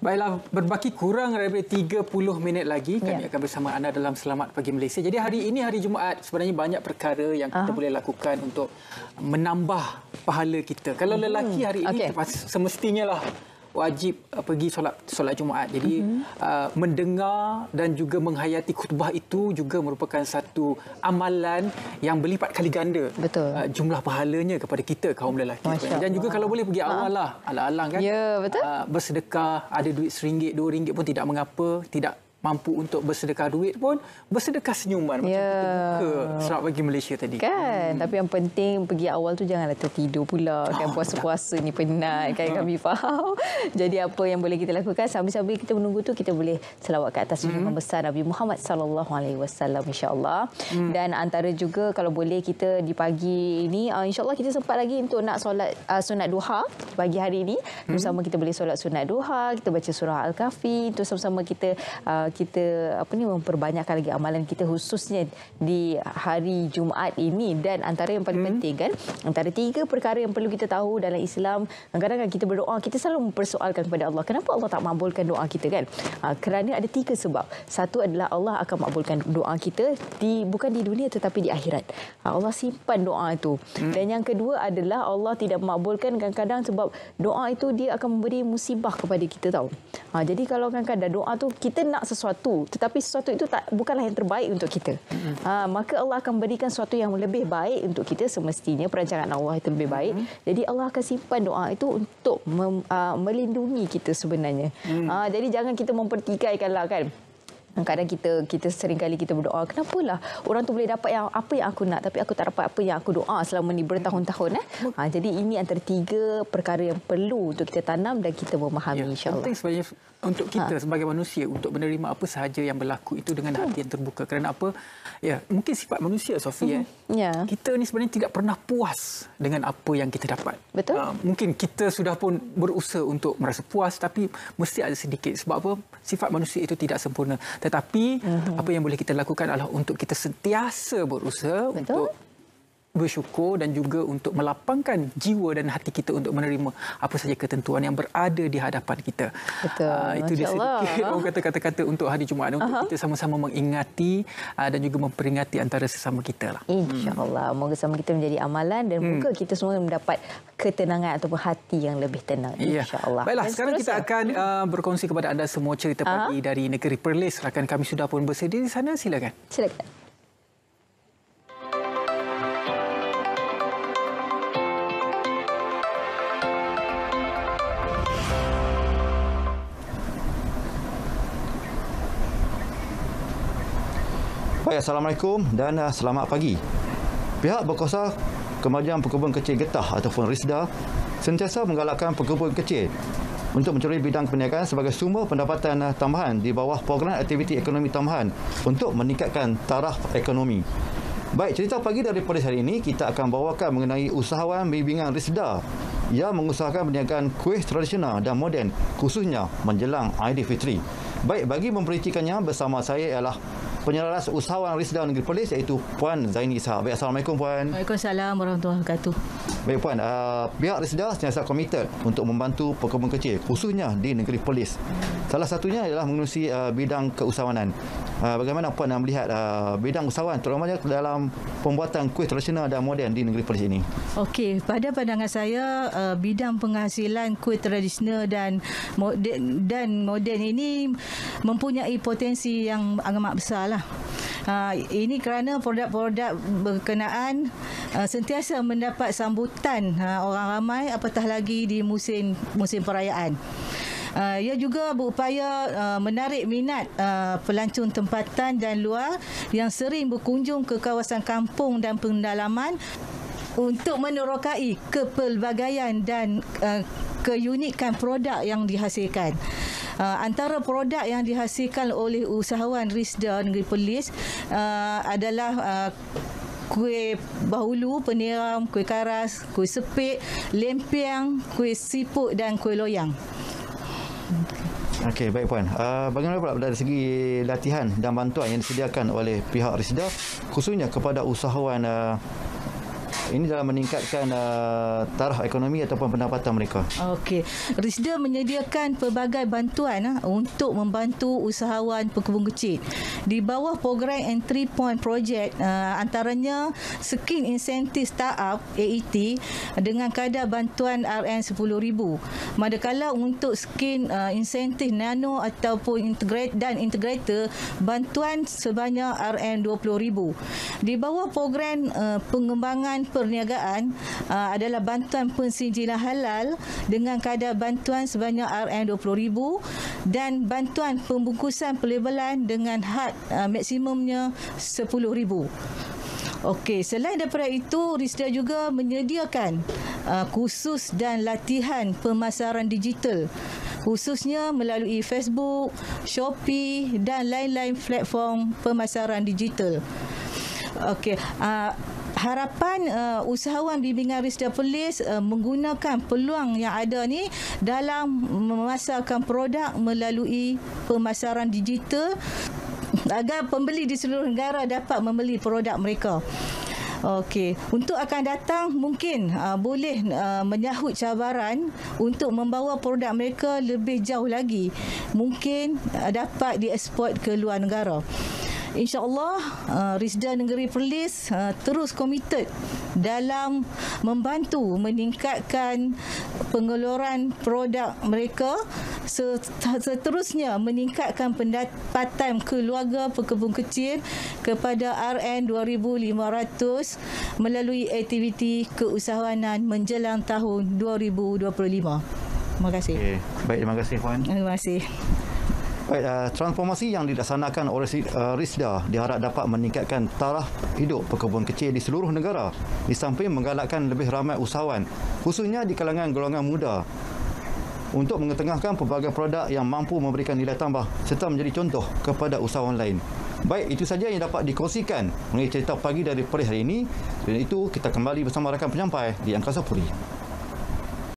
Baiklah, berbaki kurang daripada 30 minit lagi kami ya. akan bersama anda dalam Selamat Pagi Malaysia. Jadi hari ini hari Jumaat sebenarnya banyak perkara yang kita Aha. boleh lakukan untuk menambah pahala kita. Kalau lelaki hari ini okay. semestinya lah wajib uh, pergi solat solat Jumaat. Jadi uh-huh. uh, mendengar dan juga menghayati khutbah itu juga merupakan satu amalan yang berlipat kali ganda betul. Uh, jumlah pahalanya kepada kita kaum lelaki. Masya dan juga kalau boleh pergi awal lah alang-alang kan. Ya, betul. Uh, bersedekah ada duit RM1, RM2 pun tidak mengapa, tidak mampu untuk bersedekah duit pun bersedekah senyuman macam yeah. kita buka selamat pagi Malaysia tadi kan hmm. tapi yang penting pergi awal tu janganlah tertidur pula kan oh, puasa-puasa ni penat kan hmm. kami faham jadi apa yang boleh kita lakukan sambil-sambil kita menunggu tu kita boleh selawat ke atas hmm. besar Nabi Muhammad sallallahu alaihi wasallam insyaallah hmm. dan antara juga kalau boleh kita di pagi ini uh, insyaallah kita sempat lagi untuk nak solat uh, sunat duha pagi hari ini hmm. bersama kita boleh solat sunat duha kita baca surah al-kahfi itu sama-sama kita uh, kita apa ni memperbanyakkan lagi amalan kita khususnya di hari Jumaat ini. Dan antara yang paling hmm. penting kan antara tiga perkara yang perlu kita tahu dalam Islam kadang-kadang kita berdoa kita selalu mempersoalkan kepada Allah. Kenapa Allah tak makbulkan doa kita kan? Ha, kerana ada tiga sebab. Satu adalah Allah akan makbulkan doa kita di bukan di dunia tetapi di akhirat. Ha, Allah simpan doa itu. Hmm. dan yang kedua adalah Allah tidak makbulkan kadang-kadang sebab doa itu dia akan memberi musibah kepada kita tahu ha, jadi kalau kadang-kadang doa tu kita nak sesuatu sesuatu tetapi sesuatu itu tak bukanlah yang terbaik untuk kita mm-hmm. ha, maka Allah akan berikan sesuatu yang lebih baik untuk kita semestinya perancangan Allah itu lebih baik mm-hmm. jadi Allah akan simpan doa itu untuk mem, uh, melindungi kita sebenarnya mm. ha, jadi jangan kita mempertikaikanlah kan kadang kita kita sering kali kita berdoa kenapalah? Orang tu boleh dapat yang apa yang aku nak tapi aku tak dapat apa yang aku doa selama ni bertahun-tahun eh. Ha, jadi ini antara tiga perkara yang perlu untuk kita tanam dan kita memahami ya, insyaallah. penting sebenarnya untuk kita ha. sebagai manusia untuk menerima apa sahaja yang berlaku itu dengan hati yang terbuka. Kerana apa? Ya mungkin sifat manusia Sofi uh-huh. eh ya. kita ni sebenarnya tidak pernah puas dengan apa yang kita dapat. Betul. Uh, mungkin kita sudah pun berusaha untuk merasa puas tapi mesti ada sedikit. Sebab apa? Sifat manusia itu tidak sempurna tetapi uh-huh. apa yang boleh kita lakukan adalah untuk kita sentiasa berusaha betul? untuk bersyukur dan juga untuk melapangkan jiwa dan hati kita untuk menerima apa saja ketentuan yang berada di hadapan kita. Betul. Uh, itu dia sedikit orang kata kata-kata untuk hari Jumaat untuk uh-huh. kita sama-sama mengingati uh, dan juga memperingati antara sesama kita lah. Insya-Allah. Hmm. Moga sama kita menjadi amalan dan hmm. moga kita semua mendapat ketenangan ataupun hati yang lebih tenang. Ya. Insya-Allah. Baiklah, dan sekarang kita akan uh, berkongsi kepada anda semua cerita uh-huh. pagi dari negeri Perlis. Rakan kami sudah pun bersedia di sana. Silakan. Silakan. Baik, Assalamualaikum dan uh, selamat pagi. Pihak berkuasa Kemajuan Pekebun Kecil Getah ataupun RISDA sentiasa menggalakkan pekebun kecil untuk mencuri bidang perniagaan sebagai sumber pendapatan uh, tambahan di bawah program aktiviti ekonomi tambahan untuk meningkatkan taraf ekonomi. Baik, cerita pagi dari polis hari ini kita akan bawakan mengenai usahawan bimbingan RISDA yang mengusahakan perniagaan kuih tradisional dan moden khususnya menjelang Aidilfitri. Baik, bagi mempericikannya bersama saya ialah penyelaras usahawan Risda Negeri Perlis iaitu Puan Zaini Ishak. Baik, Assalamualaikum Puan. Waalaikumsalam warahmatullahi wabarakatuh. Baik Puan, uh, pihak Risda sentiasa komited untuk membantu pekebun kecil khususnya di Negeri Perlis. Salah satunya adalah mengurusi uh, bidang keusahawanan. Uh, bagaimana Puan melihat uh, bidang usahawan terutamanya dalam pembuatan kuih tradisional dan moden di Negeri Perlis ini? Okey, pada pandangan saya uh, bidang penghasilan kuih tradisional dan moden dan moden ini mempunyai potensi yang amat besar lah. Uh, ini kerana produk-produk berkenaan uh, sentiasa mendapat sambutan uh, orang ramai apatah lagi di musim musim perayaan. Uh, ia juga berupaya uh, menarik minat uh, pelancong tempatan dan luar yang sering berkunjung ke kawasan kampung dan pendalaman untuk menerokai kepelbagaian dan uh, keunikan produk yang dihasilkan. Uh, antara produk yang dihasilkan oleh usahawan Risda Negeri Perlis uh, adalah uh, kuih bahulu, peniram, kuih karas, kuih sepik, lempiang, kuih siput dan kuih loyang. Okey, baik puan. Uh, bagaimana pula dari segi latihan dan bantuan yang disediakan oleh pihak Risda khususnya kepada usahawan uh, Ini dalam meningkatkan uh, taraf ekonomi ataupun pendapatan mereka. Okey. Risda menyediakan pelbagai bantuan uh, untuk membantu usahawan pekebun kecil. Di bawah program Entry Point Project uh, antaranya Skin Incentive Startup AET dengan kadar bantuan RN10,000. Manakala untuk skin uh, insentif nano ataupun integrate dan integrator bantuan sebanyak RN20,000. Di bawah program uh, pengembangan perniagaan uh, adalah bantuan pensijilan halal dengan kadar bantuan sebanyak RM20,000 dan bantuan pembungkusan pelabelan dengan had uh, maksimumnya RM10,000. Okey, selain daripada itu, Risda juga menyediakan uh, kursus dan latihan pemasaran digital khususnya melalui Facebook, Shopee dan lain-lain platform pemasaran digital. Okey, uh, harapan uh, usahawan bimbingan Risda Perlis uh, menggunakan peluang yang ada ni dalam memasarkan produk melalui pemasaran digital agar pembeli di seluruh negara dapat membeli produk mereka. Okey, untuk akan datang mungkin uh, boleh uh, menyahut cabaran untuk membawa produk mereka lebih jauh lagi. Mungkin uh, dapat dieksport ke luar negara. InsyaAllah uh, Rizda Negeri Perlis uh, terus komited dalam membantu meningkatkan pengeluaran produk mereka seterusnya meningkatkan pendapatan keluarga pekebun kecil kepada RN 2500 melalui aktiviti keusahawanan menjelang tahun 2025. Terima kasih. Okay. Baik, terima kasih Puan. Terima kasih. Uh, transformasi yang dilaksanakan oleh uh, RISDA diharap dapat meningkatkan taraf hidup pekebun kecil di seluruh negara di samping menggalakkan lebih ramai usahawan khususnya di kalangan golongan muda untuk mengetengahkan pelbagai produk yang mampu memberikan nilai tambah serta menjadi contoh kepada usahawan lain. Baik, itu saja yang dapat dikongsikan mengenai cerita pagi dari Perih hari ini. Dan itu kita kembali bersama rakan penyampai di Angkasa Puri.